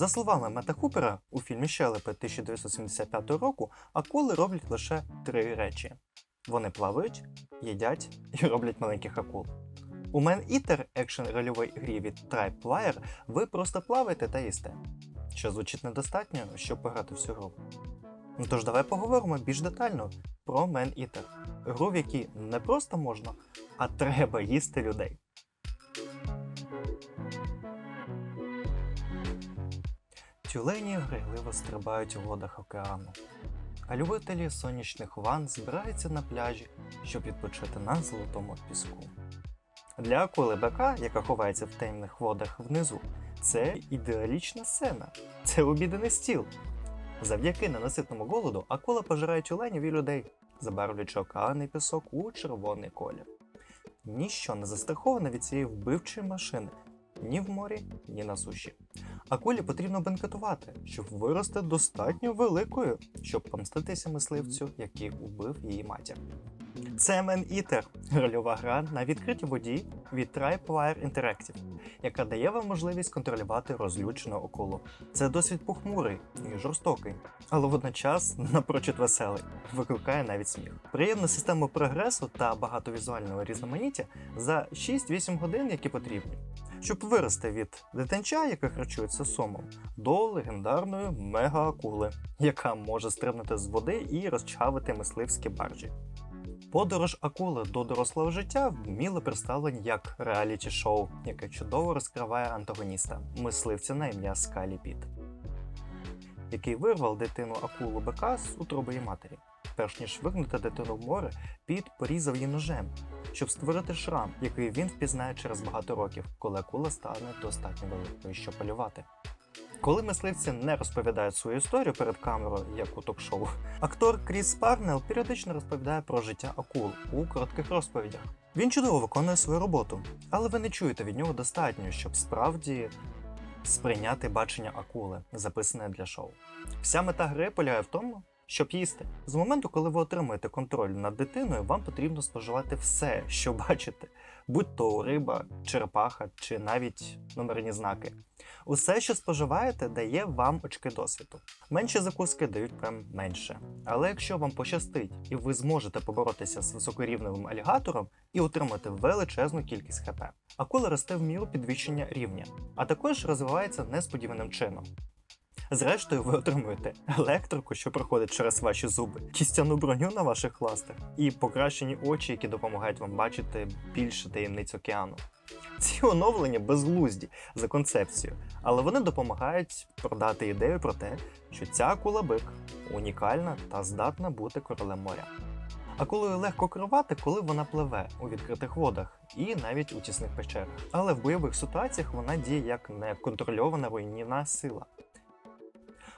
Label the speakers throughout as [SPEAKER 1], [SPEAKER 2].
[SPEAKER 1] За словами Мета Купера, у фільмі Щелепи 1975 року акули роблять лише три речі: вони плавають, їдять і роблять маленьких акул. У Man Eater екшен рольовій грі від Tribe Wire ви просто плаваєте та їсте, що звучить недостатньо, щоб пограти всю гру. Ну тож давай поговоримо більш детально про Man Eater, гру, в якій не просто можна, а треба їсти людей. Тюлені грайливо стрибають у водах океану, а любителі сонячних ван збираються на пляжі, щоб відпочити на золотому піску. Для акули бека, яка ховається в темних водах внизу, це ідеалічна сцена, це обідений стіл. Завдяки ненаситному голоду акула пожирає тюленів і людей, забарвлюючи океанний пісок у червоний колір. Ніщо не застраховане від цієї вбивчої машини ні в морі, ні на суші. Акулі потрібно бенкетувати, щоб вирости достатньо великою, щоб помститися мисливцю, який убив її матір. Це Man Eater – рольова гра на відкритій воді від Tripwire Interactive, яка дає вам можливість контролювати розлючену акулу. Це досвід похмурий і жорстокий, але водночас напрочуд веселий, викликає навіть сміх. Приємна система прогресу та багато візуального різноманіття за 6-8 годин, які потрібні, щоб вирости від дитинча, яке харчується сомом, до легендарної мега-акули, яка може стрибнути з води і розчавити мисливські баржі. Подорож акули до дорослого життя вміло представлені як реаліті-шоу, яке чудово розкриває антагоніста, мисливця на ім'я Скалі Піт, який вирвав дитину акулу бика з утроби матері. Перш ніж вигнути дитину в море, Піт порізав її ножем, щоб створити шрам, який він впізнає через багато років, коли акула стане достатньо великою, щоб полювати. Коли мисливці не розповідають свою історію перед камерою, як у ток-шоу, актор Кріс Парнел періодично розповідає про життя акул у коротких розповідях. Він чудово виконує свою роботу, але ви не чуєте від нього достатньо, щоб справді сприйняти бачення акули, записане для шоу. Вся мета гри полягає в тому, щоб їсти. З моменту, коли ви отримуєте контроль над дитиною, вам потрібно споживати все, що бачите, будь то риба, черепаха чи навіть номерні знаки. Усе, що споживаєте, дає вам очки досвіду. Менші закуски дають прям менше. Але якщо вам пощастить і ви зможете поборотися з високорівневим алігатором і отримати величезну кількість ХП, акула росте в міру підвищення рівня, а також розвивається несподіваним чином. Зрештою, ви отримуєте електрику, що проходить через ваші зуби, кістяну броню на ваших ластах і покращені очі, які допомагають вам бачити більше таємниць океану. Ці оновлення безглузді за концепцією, але вони допомагають продати ідею про те, що ця акула бик унікальна та здатна бути королем моря. А Акулою легко керувати, коли вона пливе у відкритих водах і навіть у тісних печерах. Але в бойових ситуаціях вона діє як неконтрольована руйнівна сила.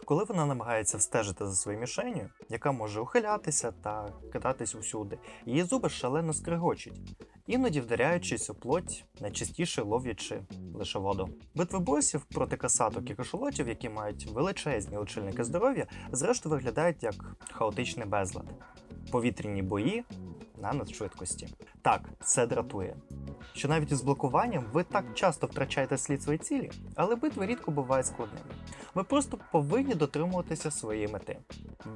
[SPEAKER 1] Коли вона намагається встежити за своєю мішенью, яка може ухилятися та кидатись усюди, її зуби шалено скригочуть, іноді вдаряючись у плоть, найчастіше ловлячи лише воду. Битви босів проти касаток і кашолотів, які мають величезні лічильники здоров'я, зрештою виглядають як хаотичний безлад. Повітряні бої на надшвидкості. Так, це дратує. Що навіть із блокуванням ви так часто втрачаєте слід своєї цілі, але битви рідко бувають складними. Ви просто повинні дотримуватися своєї мети,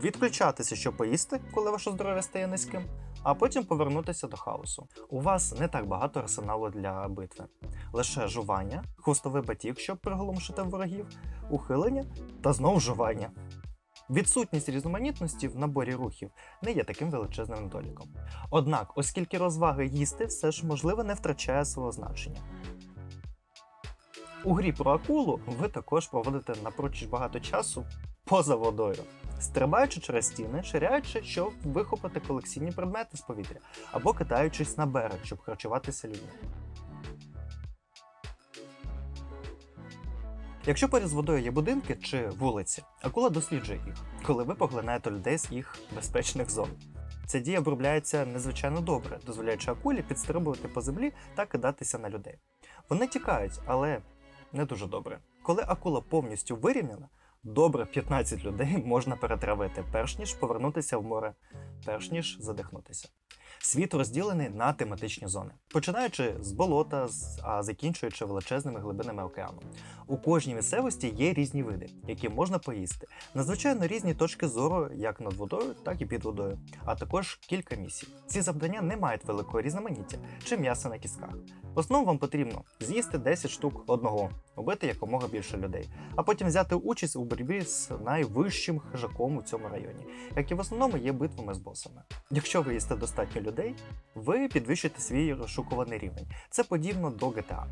[SPEAKER 1] відключатися, щоб поїсти, коли ваше здоров'я стає низьким, а потім повернутися до хаосу. У вас не так багато арсеналу для битви, лише жування, хвостовий батіг, щоб приголомшити ворогів, ухилення та знову жування. Відсутність різноманітності в наборі рухів не є таким величезним недоліком. Однак, оскільки розваги їсти все ж можливо не втрачає свого значення. У грі про акулу ви також проводите напрочуд багато часу поза водою, стрибаючи через стіни, ширяючи, щоб вихопити колекційні предмети з повітря, або кидаючись на берег, щоб харчуватися людьми. Якщо поряд з водою є будинки чи вулиці, акула досліджує їх, коли ви поглинаєте людей з їх безпечних зон. Ця дія обробляється незвичайно добре, дозволяючи акулі підстрибувати по землі та кидатися на людей. Вони тікають, але не дуже добре. Коли акула повністю вирівняна, добре 15 людей можна перетравити, перш ніж повернутися в море, перш ніж задихнутися. Світ розділений на тематичні зони, починаючи з болота, а закінчуючи величезними глибинами океану. У кожній місцевості є різні види, які можна поїсти. Надзвичайно різні точки зору як над водою, так і під водою, а також кілька місій. Ці завдання не мають великого різноманіття чи м'яса на кістках. В основному вам потрібно з'їсти 10 штук одного, убити якомога більше людей, а потім взяти участь у боротьбі з найвищим хижаком у цьому районі, які в основному є битвами з босами. Якщо ви їсте достатньо людей, ви підвищуєте свій розшукуваний рівень. Це подібно до GTA,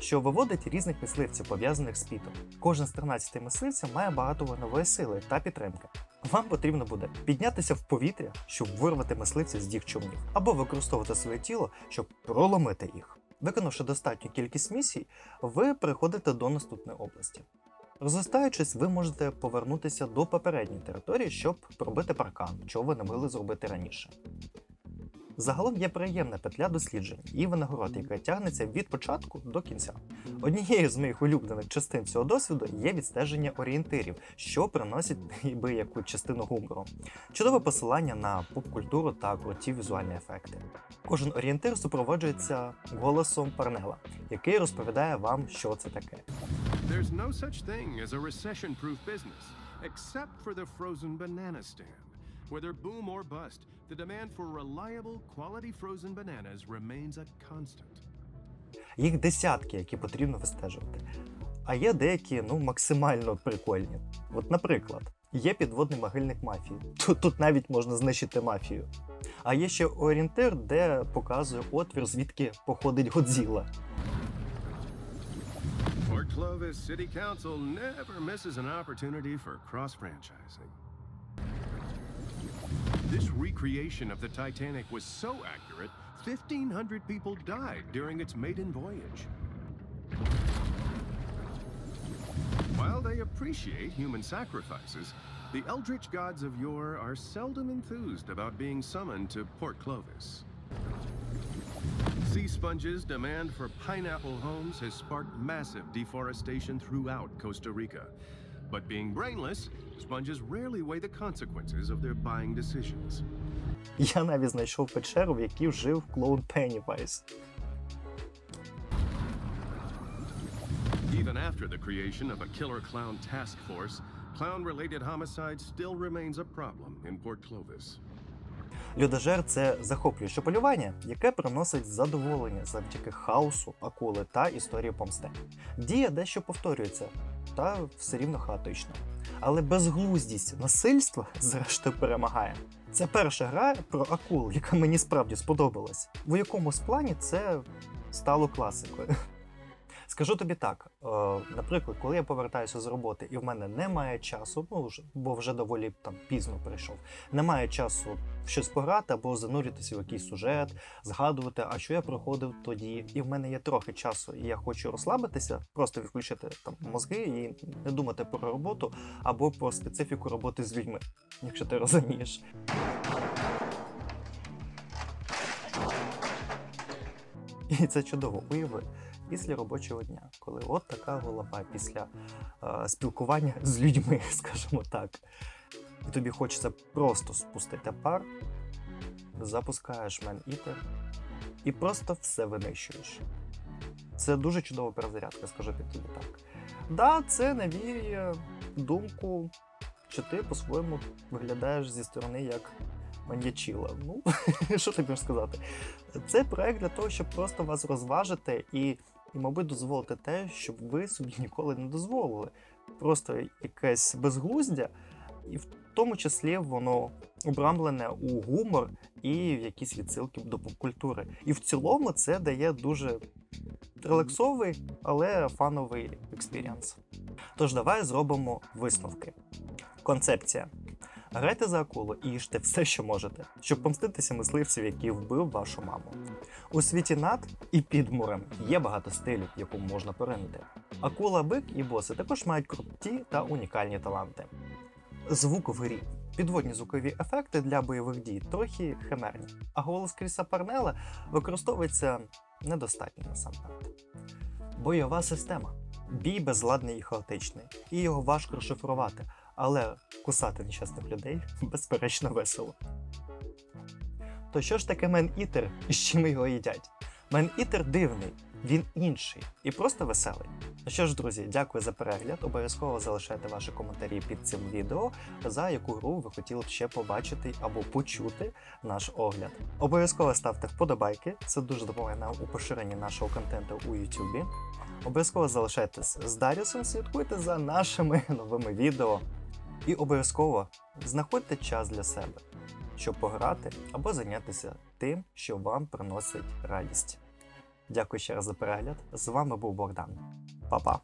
[SPEAKER 1] що виводить різних мисливців, пов'язаних з пітом. Кожен з 13 мисливців має багато вогневої сили та підтримки. Вам потрібно буде піднятися в повітря, щоб вирвати мисливців з їх човнів, або використовувати своє тіло, щоб проломити їх. Виконавши достатню кількість місій, ви переходите до наступної області. Розростаючись, ви можете повернутися до попередньої території, щоб пробити паркан, чого ви не могли зробити раніше. Загалом є приємна петля досліджень і винагород, яка тягнеться від початку до кінця. Однією з моїх улюблених частин цього досвіду є відстеження орієнтирів, що приносить ніби яку частину гумору. Чудове посилання на поп-культуру та круті візуальні ефекти. Кожен орієнтир супроводжується голосом Парнела, який розповідає вам, що це таке.
[SPEAKER 2] There's no such thing as a business, except for the frozen banana stand. Whether boom or bust, the demand for reliable, quality frozen bananas remains a constant.
[SPEAKER 1] Їх десятки, які потрібно вистежувати. А є деякі ну максимально прикольні. От, наприклад, є підводний могильник мафії. Тут, тут навіть можна знищити мафію. А є ще орієнтир, де показує отвір, звідки походить Годзіла.
[SPEAKER 2] Port Clovis City Council never misses an opportunity for cross franchising. This recreation of the Titanic was so accurate, 1,500 people died during its maiden voyage. While they appreciate human sacrifices, the eldritch gods of yore are seldom enthused about being summoned to Port Clovis. Sea sponges' demand for pineapple homes has sparked massive deforestation throughout Costa Rica. But being brainless, sponges rarely weigh the consequences of their buying decisions.
[SPEAKER 1] Я навіть знайшов печеру, в якій жив клоун Пеннівайз.
[SPEAKER 2] Even after the creation of a killer clown task force, clown related homicide still remains a problem in Port Clovis.
[SPEAKER 1] Людожер це захоплююче полювання, яке приносить задоволення завдяки хаосу, акули та історії помсти. Дія дещо повторюється, та все рівно хаотично. Але безглуздість насильства зрештою перемагає. Це перша гра про акул, яка мені справді сподобалась. В якомусь плані це стало класикою. Скажу тобі так: е, наприклад, коли я повертаюся з роботи і в мене немає часу, ну бо вже доволі там пізно прийшов, немає часу в щось пограти або зануритися в якийсь сюжет, згадувати, а що я проходив тоді, і в мене є трохи часу, і я хочу розслабитися, просто відключити там мозги і не думати про роботу або про специфіку роботи з людьми, якщо ти розумієш. І це чудово. Уяви, після робочого дня, коли от така голова після е, спілкування з людьми, скажімо так, і тобі хочеться просто спустити пар, запускаєш мен-ітер і просто все винищуєш. Це дуже чудова перезарядка, скажу під тобі так. Да, це навіює думку, що ти по-своєму виглядаєш зі сторони як маньячіла. Ну, що тобі можу сказати? Це проект для того, щоб просто вас розважити і, і, мабуть, дозволити те, щоб ви собі ніколи не дозволили. Просто якесь безглуздя, і в тому числі воно обрамлене у гумор і в якісь відсилки до попкультури. І в цілому це дає дуже релаксовий, але фановий experience. Тож давай зробимо висновки. Концепція. Грайте за акулу і їжте все, що можете, щоб помститися мисливців, який вбив вашу маму. У світі над і під морем є багато стилів, в якому можна поринути. Акула, бик і боси також мають круті та унікальні таланти. Звук в грі. Підводні звукові ефекти для бойових дій трохи химерні, а голос Кріса Парнела використовується недостатньо насамперед. Бойова система. Бій безладний і хаотичний, і його важко розшифрувати, але кусати нещасних людей безперечно весело. То що ж таке мен-ітер і з чим його їдять? Мен-ітер дивний, він інший і просто веселий. Ну що ж, друзі, дякую за перегляд. Обов'язково залишайте ваші коментарі під цим відео, за яку гру ви хотіли б ще побачити або почути наш огляд. Обов'язково ставте вподобайки, це дуже допомагає нам у поширенні нашого контенту у YouTube. Обов'язково залишайтесь з Даріусом, слідкуйте за нашими новими відео. І обов'язково знаходьте час для себе, щоб пограти або зайнятися тим, що вам приносить радість. Дякую ще раз за перегляд. З вами був Богдан. Па-па!